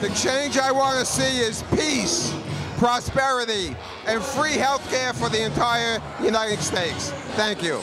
The change I want to see is peace, prosperity, and free health care for the entire United States. Thank you.